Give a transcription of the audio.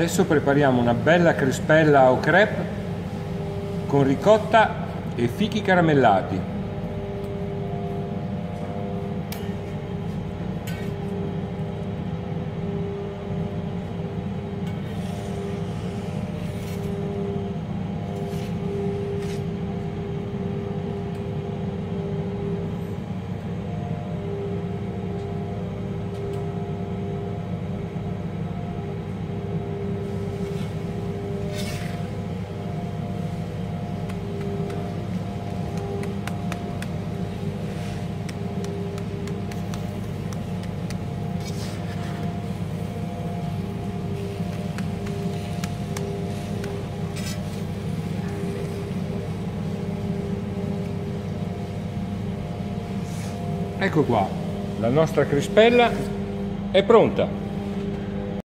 Adesso prepariamo una bella crispella o crepe con ricotta e fichi caramellati. Ecco qua, la nostra crispella è pronta.